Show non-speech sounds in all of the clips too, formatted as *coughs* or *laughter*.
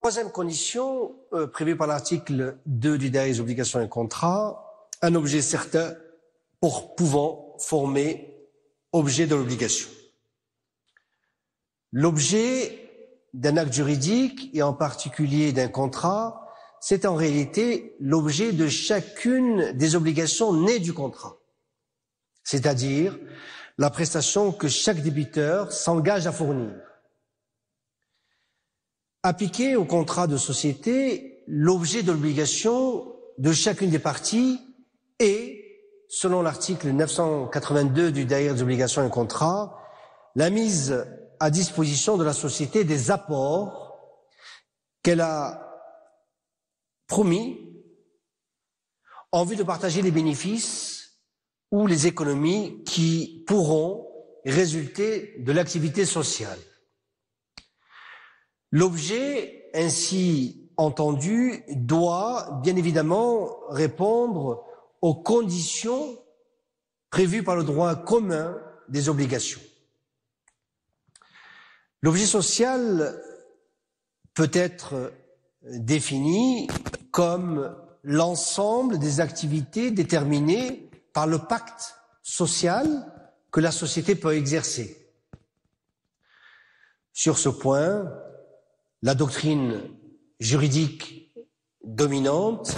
Troisième condition euh, prévue par l'article 2 du dernier des obligations et contrats, un objet certain pour pouvant former objet de l'obligation. L'objet d'un acte juridique et en particulier d'un contrat, c'est en réalité l'objet de chacune des obligations nées du contrat, c'est-à-dire la prestation que chaque débiteur s'engage à fournir. Appliquer au contrat de société, l'objet de l'obligation de chacune des parties est, selon l'article 982 du Daïr des obligations et contrats, la mise à disposition de la société des apports qu'elle a promis en vue de partager les bénéfices ou les économies qui pourront résulter de l'activité sociale. L'objet ainsi entendu doit bien évidemment répondre aux conditions prévues par le droit commun des obligations. L'objet social peut être défini comme l'ensemble des activités déterminées par le pacte social que la société peut exercer. Sur ce point, la doctrine juridique dominante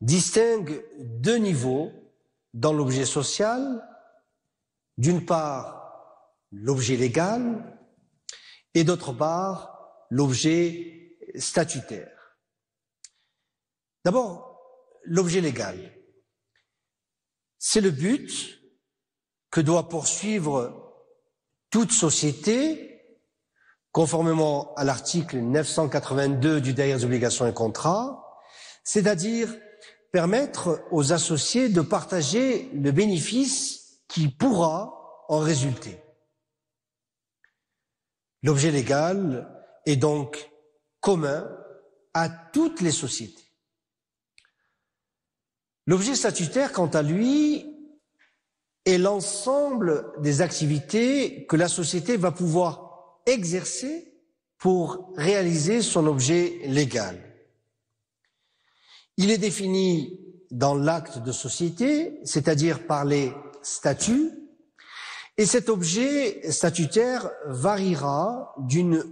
distingue deux niveaux dans l'objet social. D'une part, l'objet légal et d'autre part, l'objet statutaire. D'abord, l'objet légal. C'est le but que doit poursuivre toute société conformément à l'article 982 du Daïr des obligations et contrats, c'est-à-dire permettre aux associés de partager le bénéfice qui pourra en résulter. L'objet légal est donc commun à toutes les sociétés. L'objet statutaire, quant à lui, est l'ensemble des activités que la société va pouvoir exercer pour réaliser son objet légal. Il est défini dans l'acte de société, c'est-à-dire par les statuts, et cet objet statutaire variera d'une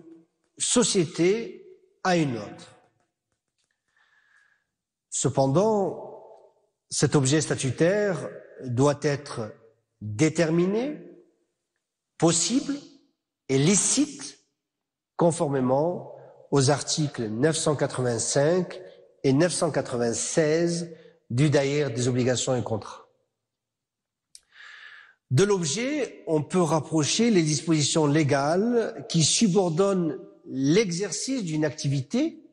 société à une autre. Cependant, cet objet statutaire doit être déterminé, possible, est licite conformément aux articles 985 et 996 du Daïr des obligations et contrats. De l'objet, on peut rapprocher les dispositions légales qui subordonnent l'exercice d'une activité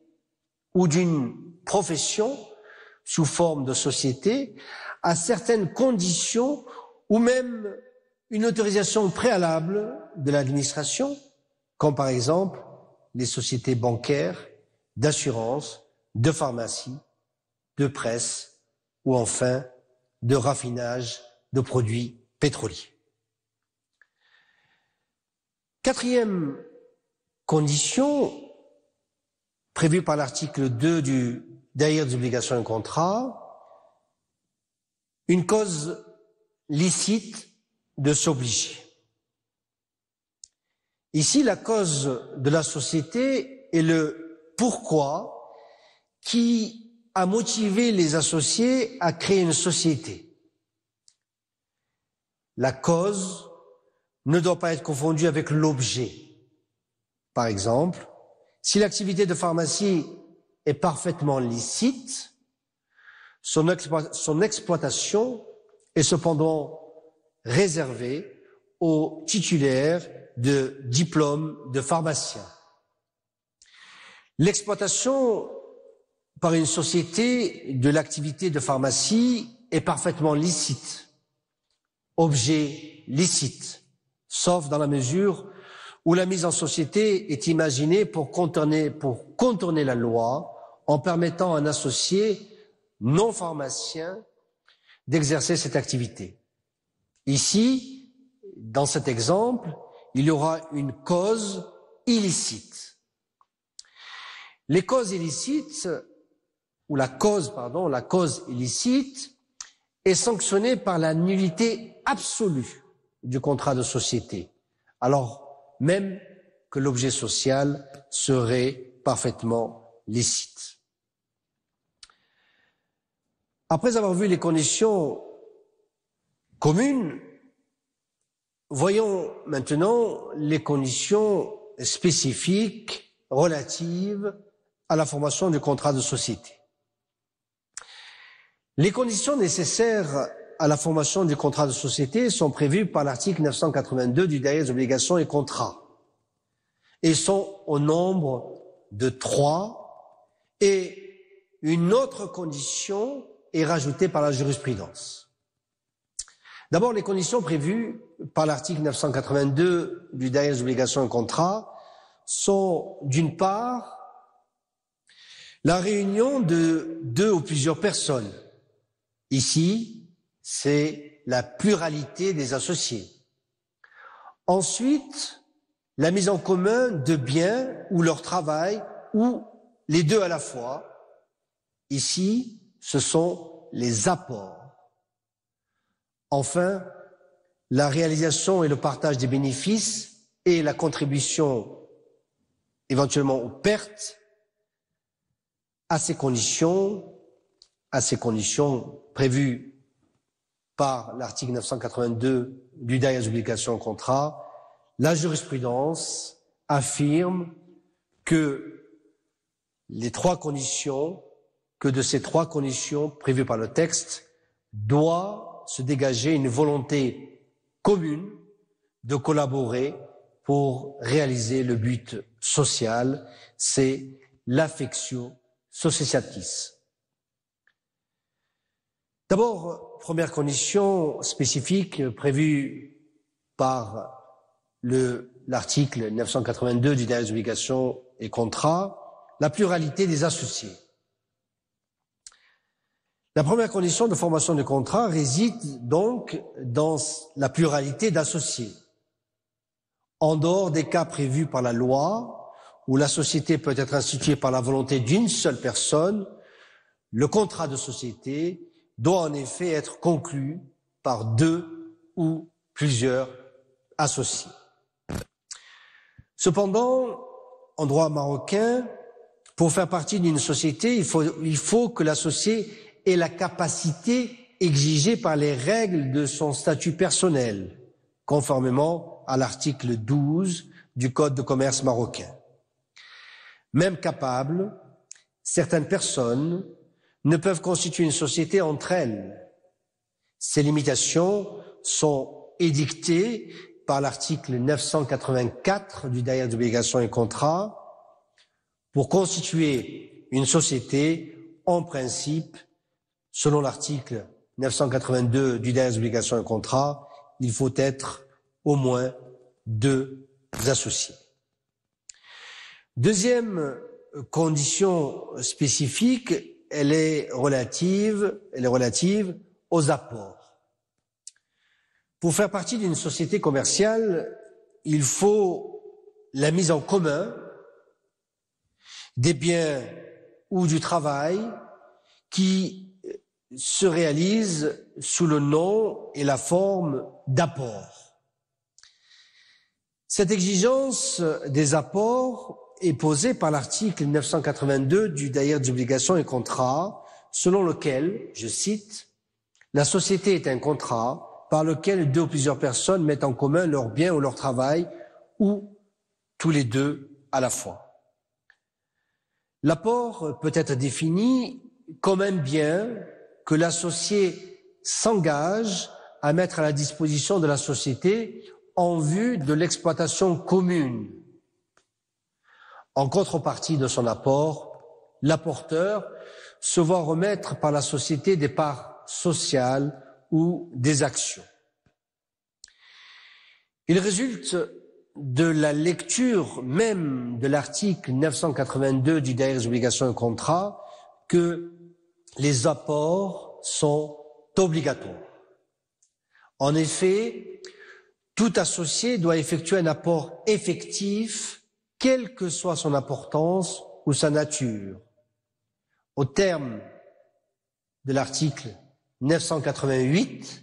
ou d'une profession sous forme de société à certaines conditions ou même une autorisation préalable de l'administration, comme par exemple les sociétés bancaires, d'assurance, de pharmacie, de presse ou enfin de raffinage de produits pétroliers. Quatrième condition prévue par l'article 2 du derrière des obligations et contrats, une cause licite de s'obliger. Ici, la cause de la société est le pourquoi qui a motivé les associés à créer une société. La cause ne doit pas être confondue avec l'objet. Par exemple, si l'activité de pharmacie est parfaitement licite, son, exploitation est cependant réservé aux titulaires de diplômes de pharmacien. L'exploitation par une société de l'activité de pharmacie est parfaitement licite, objet licite, sauf dans la mesure où la mise en société est imaginée pour contourner, pour contourner la loi en permettant à un associé non pharmacien d'exercer cette activité. Ici, dans cet exemple, il y aura une cause illicite. Les causes illicites, ou la cause, pardon, la cause illicite est sanctionnée par la nullité absolue du contrat de société. Alors même que l'objet social serait parfaitement licite. Après avoir vu les conditions communes, voyons maintenant les conditions spécifiques relatives à la formation du contrat de société. Les conditions nécessaires à la formation du contrat de société sont prévues par l'article 982 du dernier des obligations et contrats et sont au nombre de trois et une autre condition est rajoutée par la jurisprudence. D'abord, les conditions prévues par l'article 982 du dernier obligations et contrats sont d'une part la réunion de deux ou plusieurs personnes. Ici, c'est la pluralité des associés. Ensuite, la mise en commun de biens ou leur travail ou les deux à la fois. Ici, ce sont les apports. Enfin, la réalisation et le partage des bénéfices et la contribution éventuellement aux pertes à ces conditions, à ces conditions prévues par l'article 982 du des obligations au contrat, la jurisprudence affirme que les trois conditions, que de ces trois conditions prévues par le texte, doit se dégager une volonté commune de collaborer pour réaliser le but social, c'est l'affection societatis. D'abord, première condition spécifique prévue par l'article 982 du dernier obligations et contrats, la pluralité des associés. La première condition de formation de contrat réside donc dans la pluralité d'associés. En dehors des cas prévus par la loi, où la société peut être instituée par la volonté d'une seule personne, le contrat de société doit en effet être conclu par deux ou plusieurs associés. Cependant, en droit marocain, pour faire partie d'une société, il faut, il faut que l'associé ait la capacité exigée par les règles de son statut personnel, conformément à l'article 12 du Code de commerce marocain. Même capable, certaines personnes ne peuvent constituer une société entre elles. Ces limitations sont édictées par l'article 984 du derrière d'obligations et contrats. Pour constituer une société, en principe, selon l'article 982 du derrière d'obligations et contrats, il faut être au moins deux associés. Deuxième condition spécifique, elle est relative, elle est relative aux apports. Pour faire partie d'une société commerciale, il faut la mise en commun des biens ou du travail qui se réalise sous le nom et la forme d'apport. Cette exigence des apports est posée par l'article 982 du Daïr d'obligation et contrat, selon lequel, je cite, la société est un contrat par lequel deux ou plusieurs personnes mettent en commun leurs biens ou leur travail, ou tous les deux à la fois. L'apport peut être défini comme un bien que l'associé s'engage à mettre à la disposition de la société en vue de l'exploitation commune en contrepartie de son apport, l'apporteur se voit remettre par la société des parts sociales ou des actions. Il résulte de la lecture même de l'article 982 du des obligations et contrats que les apports sont obligatoires. En effet, tout associé doit effectuer un apport effectif quelle que soit son importance, ou sa nature. Au terme de l'article 988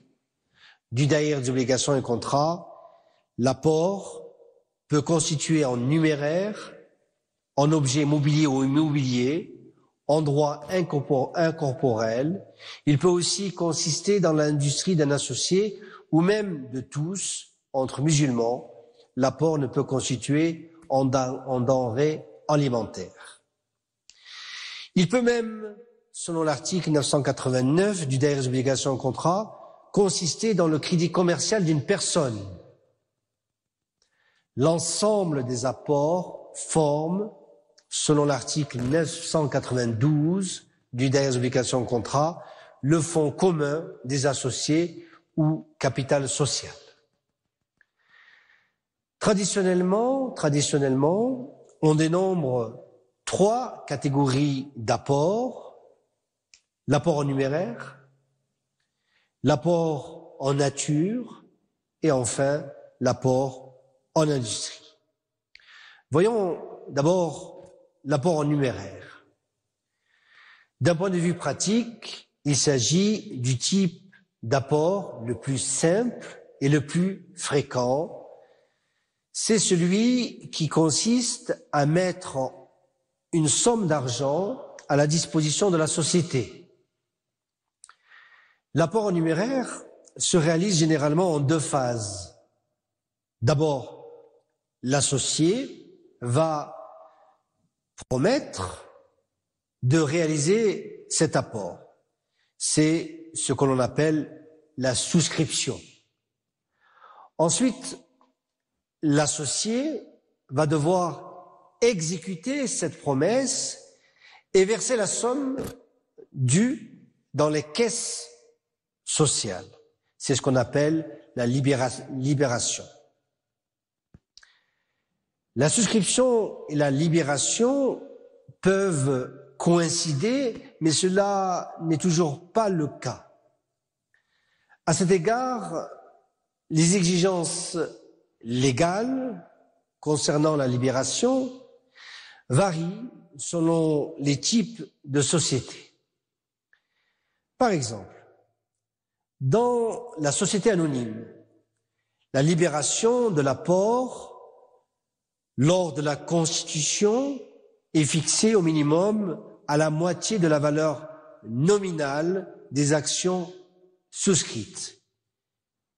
du Daïr des obligations et contrats, l'apport peut constituer en numéraire, en objet mobilier ou immobilier, en droit incorporel. Il peut aussi consister dans l'industrie d'un associé ou même de tous entre musulmans. L'apport ne peut constituer en, denrées alimentaires. Il peut même, selon l'article 989 du des obligations contrat, consister dans le crédit commercial d'une personne. L'ensemble des apports forment selon l'article 992 du dernier obligations contrat, le fonds commun des associés ou capital social. Traditionnellement, traditionnellement, on dénombre trois catégories d'apports. L'apport en numéraire, l'apport en nature et enfin l'apport en industrie. Voyons d'abord l'apport en numéraire. D'un point de vue pratique, il s'agit du type d'apport le plus simple et le plus fréquent. C'est celui qui consiste à mettre une somme d'argent à la disposition de la société. L'apport en numéraire se réalise généralement en deux phases. D'abord, l'associé va promettre de réaliser cet apport. C'est ce que l'on appelle la souscription. Ensuite, l'associé va devoir exécuter cette promesse et verser la somme due dans les caisses sociales. C'est ce qu'on appelle la libération. La souscription et la libération peuvent coïncider, mais cela n'est toujours pas le cas. À cet égard, les exigences légales concernant la libération varient selon les types de sociétés. Par exemple, dans la société anonyme, la libération de l'apport lors de la Constitution est fixé au minimum à la moitié de la valeur nominale des actions souscrites.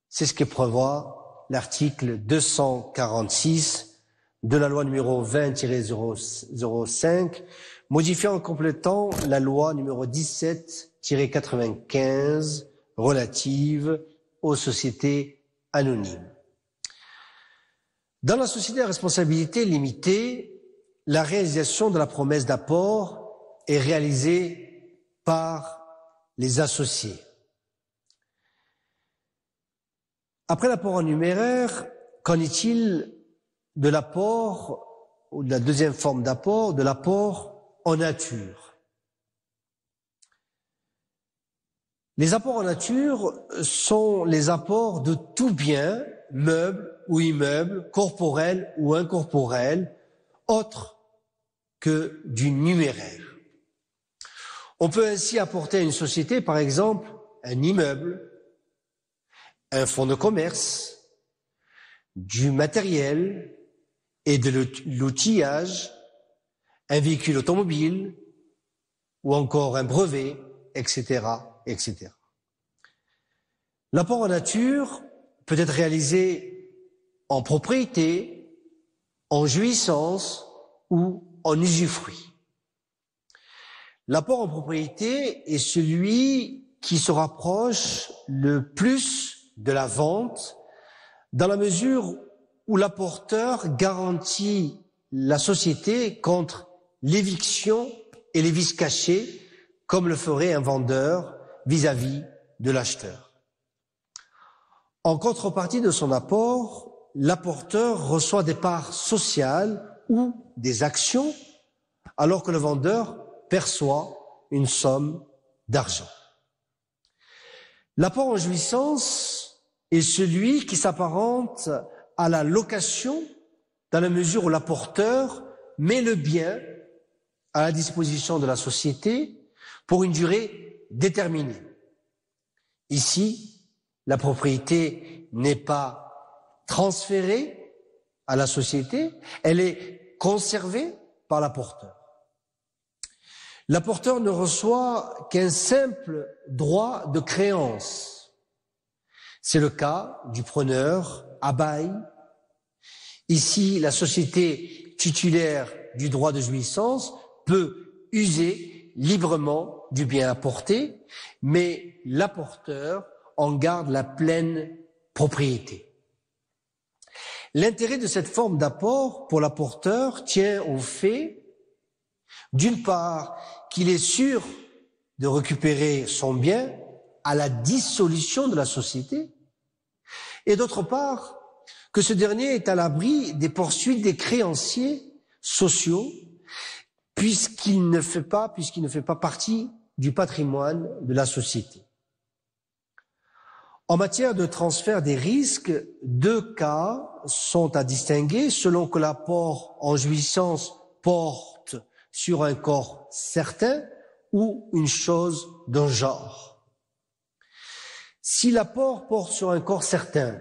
C'est ce que prévoit l'article 246 de la loi numéro 20-005, modifiant en complétant la loi numéro 17-95 relative aux sociétés anonymes. Dans la société à responsabilité limitée, la réalisation de la promesse d'apport est réalisée par les associés. Après l'apport en numéraire, qu'en est-il de l'apport, ou de la deuxième forme d'apport, de l'apport en nature? Les apports en nature sont les apports de tout bien meuble ou immeuble, corporel ou incorporel, autre que du numéraire. On peut ainsi apporter à une société, par exemple, un immeuble, un fonds de commerce, du matériel et de l'outillage, un véhicule automobile ou encore un brevet, etc., etc. L'apport en nature peut être réalisé en propriété, en jouissance ou en usufruit. L'apport en propriété est celui qui se rapproche le plus de la vente dans la mesure où l'apporteur garantit la société contre l'éviction et les vices cachés comme le ferait un vendeur vis-à-vis -vis de l'acheteur. En contrepartie de son apport, l'apporteur reçoit des parts sociales ou des actions, alors que le vendeur perçoit une somme d'argent. L'apport en jouissance est celui qui s'apparente à la location dans la mesure où l'apporteur met le bien à la disposition de la société pour une durée déterminée. Ici, la propriété n'est pas transférée à la société, elle est conservée par l'apporteur. L'apporteur ne reçoit qu'un simple droit de créance. C'est le cas du preneur à bail. Ici, la société titulaire du droit de jouissance peut user librement du bien apporté, mais l'apporteur en garde la pleine propriété. L'intérêt de cette forme d'apport pour l'apporteur tient au fait, d'une part, qu'il est sûr de récupérer son bien à la dissolution de la société, et d'autre part, que ce dernier est à l'abri des poursuites des créanciers sociaux, puisqu'il ne fait pas, puisqu'il ne fait pas partie du patrimoine de la société. En matière de transfert des risques, deux cas sont à distinguer selon que l'apport en jouissance porte sur un corps certain ou une chose d'un genre. Si l'apport porte sur un corps certain,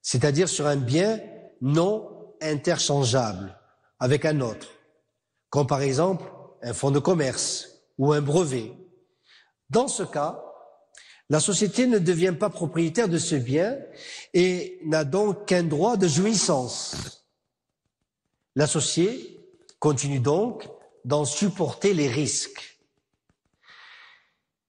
c'est-à-dire sur un bien non interchangeable avec un autre, comme par exemple un fonds de commerce ou un brevet, dans ce cas, la société ne devient pas propriétaire de ce bien et n'a donc qu'un droit de jouissance. L'associé continue donc d'en supporter les risques.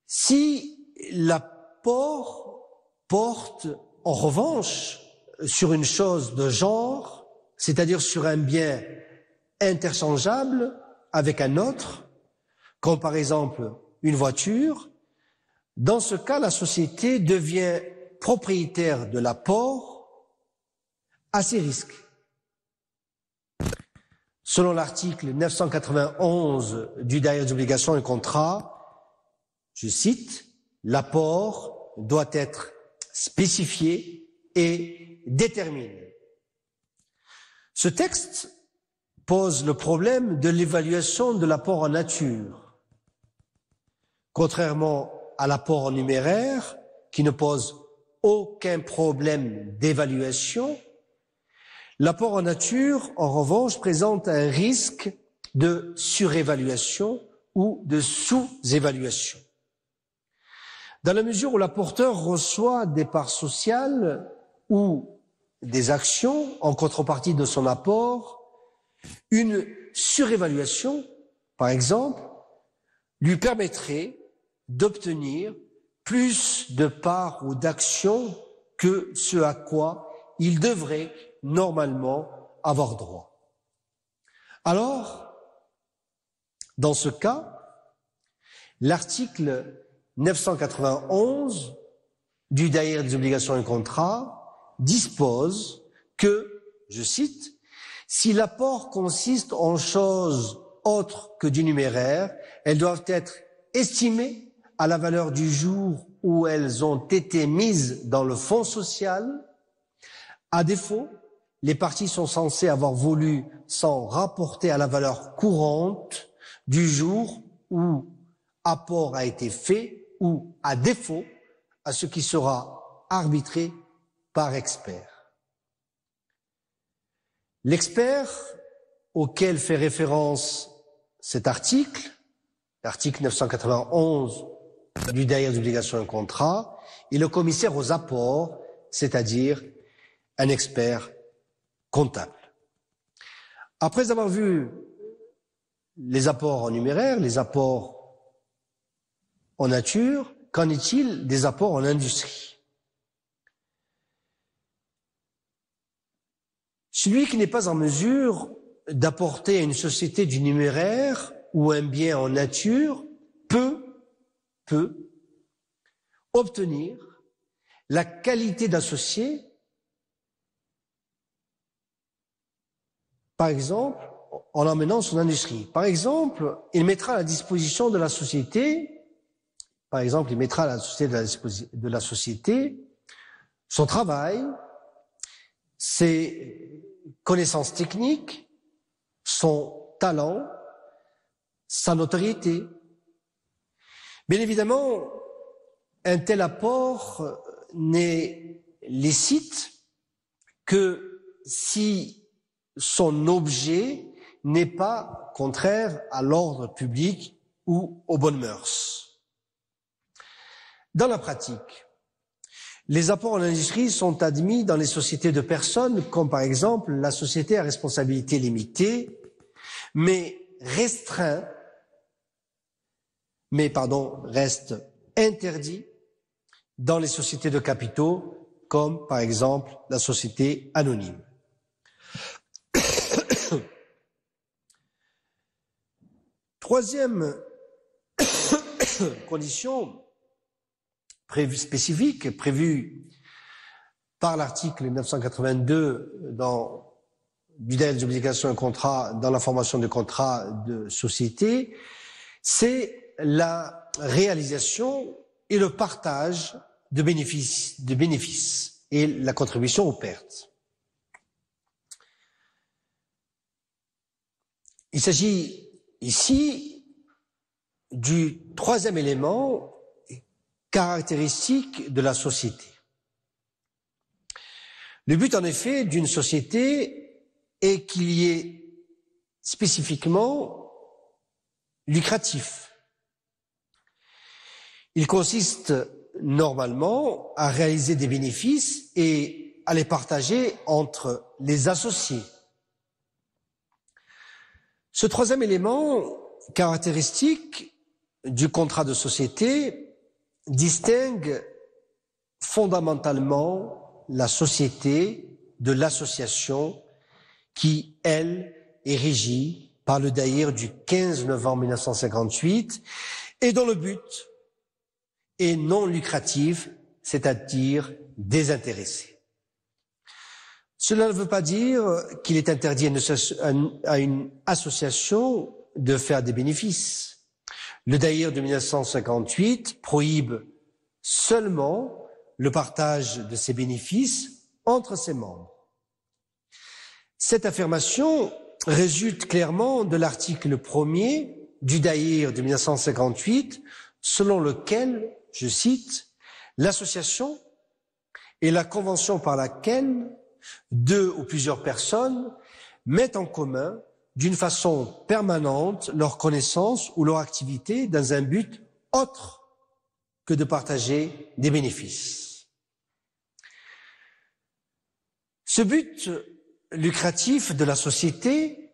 Si l'apport porte en revanche sur une chose de genre, c'est-à-dire sur un bien interchangeable avec un autre, comme par exemple une voiture, dans ce cas, la société devient propriétaire de l'apport à ses risques. Selon l'article 991 du derrière des obligations et contrats, je cite, l'apport doit être spécifié et déterminé. Ce texte pose le problème de l'évaluation de l'apport en nature. Contrairement à l'apport numéraire, qui ne pose aucun problème d'évaluation, l'apport en nature, en revanche, présente un risque de surévaluation ou de sous-évaluation. Dans la mesure où l'apporteur reçoit des parts sociales ou des actions en contrepartie de son apport, une surévaluation, par exemple, lui permettrait d'obtenir plus de parts ou d'actions que ce à quoi il devrait normalement avoir droit. Alors, dans ce cas, l'article 991 du Daïr des obligations et contrats dispose que, je cite, si l'apport consiste en choses autres que du numéraire, elles doivent être estimées à la valeur du jour où elles ont été mises dans le fonds social. À défaut, les parties sont censées avoir voulu s'en rapporter à la valeur courante du jour où apport a été fait ou, à défaut, à ce qui sera arbitré par expert. L'expert auquel fait référence cet article, l'article 991 du derrière des obligations et contrat, et le commissaire aux apports, c'est-à-dire un expert comptable. Après avoir vu les apports en numéraire, les apports en nature, qu'en est-il des apports en industrie? Celui qui n'est pas en mesure d'apporter à une société du numéraire ou un bien en nature peut peut obtenir la qualité d'associé, par exemple, en emmenant son industrie. Par exemple, il mettra à la disposition de la société, par exemple, il mettra à la société de la, société son travail, ses connaissances techniques, son talent, sa notoriété. Bien évidemment, un tel apport n'est licite que si son objet n'est pas contraire à l'ordre public ou aux bonnes mœurs. Dans la pratique, les apports en industrie sont admis dans les sociétés de personnes, comme par exemple la société à responsabilité limitée, mais restreint, mais pardon, reste interdit dans les sociétés de capitaux, comme par exemple la société anonyme. *coughs* Troisième *coughs* condition prévue, spécifique, prévue par l'article 982 dans du des obligations et contrats dans la formation de contrats de société, c'est la réalisation et le partage de bénéfices, et la contribution aux pertes. Il s'agit ici du troisième élément caractéristique de la société. Le but, en effet, d'une société est qu'il y ait spécifiquement lucratif. Il consiste normalement à réaliser des bénéfices et à les partager entre les associés. Ce troisième élément caractéristique du contrat de société distingue fondamentalement la société de l'association qui, elle, est régie par le Daïr du 15 novembre 1958 et dont le but est non lucratif, c'est-à-dire désintéressé. Cela ne veut pas dire qu'il est interdit à une association de faire des bénéfices. Le Daïr de 1958 prohibe seulement le partage de ces bénéfices entre ses membres. Cette affirmation résulte clairement de l'article premier du Daïr de 1958, selon lequel, je cite, l'association est la convention par laquelle deux ou plusieurs personnes mettent en commun d'une façon permanente leur connaissance ou leur activité dans un but autre que de partager des bénéfices. Ce but lucratif de la société,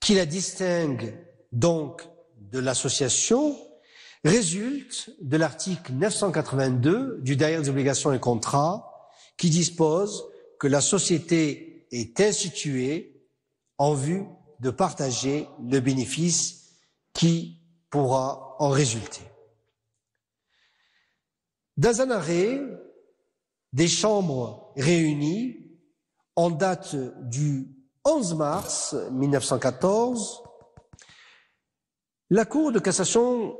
qui la distingue donc de l'association, résulte de l'article 982 du derrière des obligations et contrats qui dispose que la société est instituée en vue de partager le bénéfice qui pourra en résulter. Dans un arrêt des chambres réunies en date du 11 mars 1914, la Cour de cassation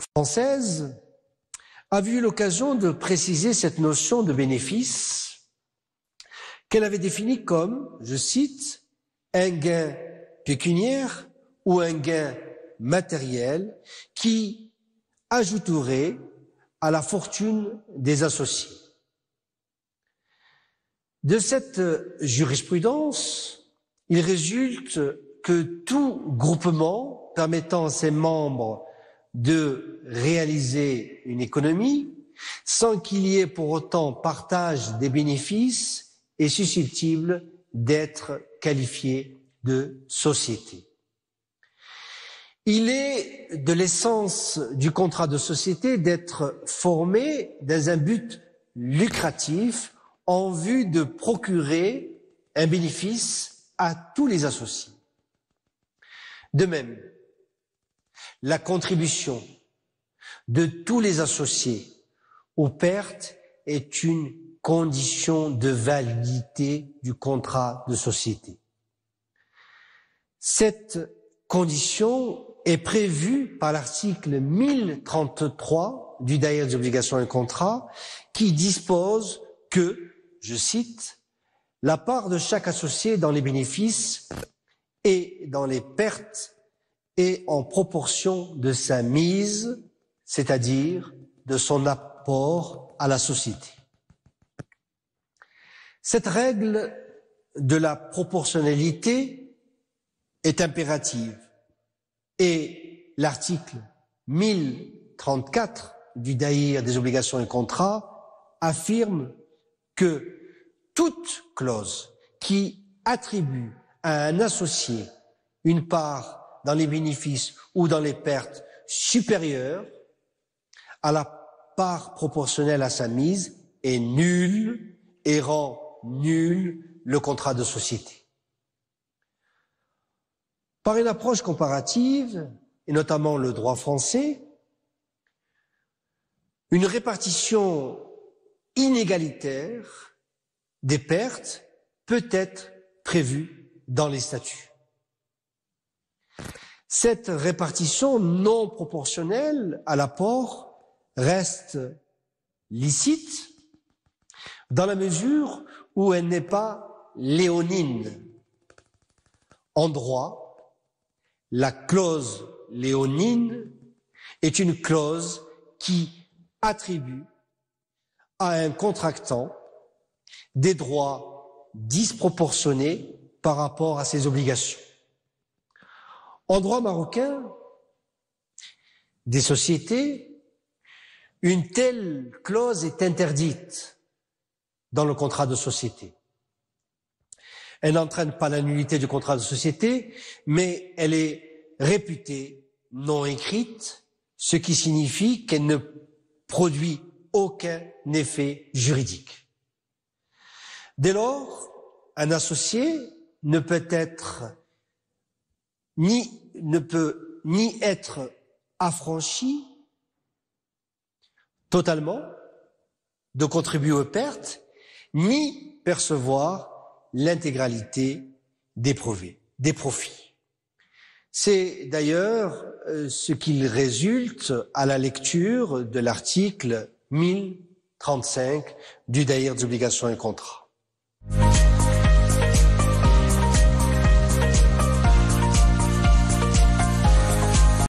française a vu l'occasion de préciser cette notion de bénéfice qu'elle avait définie comme, je cite, un gain pécuniaire ou un gain matériel qui ajouterait à la fortune des associés. De cette jurisprudence, il résulte que tout groupement permettant à ses membres de réaliser une économie, sans qu'il y ait pour autant partage des bénéfices, est susceptible d'être qualifié de société. Il est de l'essence du contrat de société d'être formé dans un but lucratif en vue de procurer un bénéfice à tous les associés. De même, la contribution de tous les associés aux pertes est une condition de validité du contrat de société. Cette condition est prévue par l'article 1033 du Daïr des obligations et contrats qui dispose que, je cite, la part de chaque associé dans les bénéfices et dans les pertes est en proportion de sa mise, c'est-à-dire de son apport à la société. Cette règle de la proportionnalité est impérative et l'article 1034 du DAIR des obligations et contrats affirme que toute clause qui attribue à un associé une part dans les bénéfices ou dans les pertes supérieure à la part proportionnelle à sa mise est nulle et rend nul le contrat de société. Par une approche comparative, et notamment le droit français, une répartition inégalitaire des pertes peut être prévue dans les statuts. Cette répartition non proportionnelle à l'apport reste licite dans la mesure où elle n'est pas léonine. En droit, la clause léonine est une clause qui attribue à un contractant des droits disproportionnés par rapport à ses obligations. En droit marocain, des sociétés, une telle clause est interdite dans le contrat de société. Elle n'entraîne pas la nullité du contrat de société, mais elle est réputée non écrite, ce qui signifie qu'elle ne produit aucun effet juridique. Dès lors, un associé ne peut être ni ne peut ni être affranchi totalement de contribuer aux pertes, ni percevoir l'intégralité des, profits. C'est d'ailleurs euh, ce qu'il résulte à la lecture de l'article 1035 du Daïr des obligations et contrats.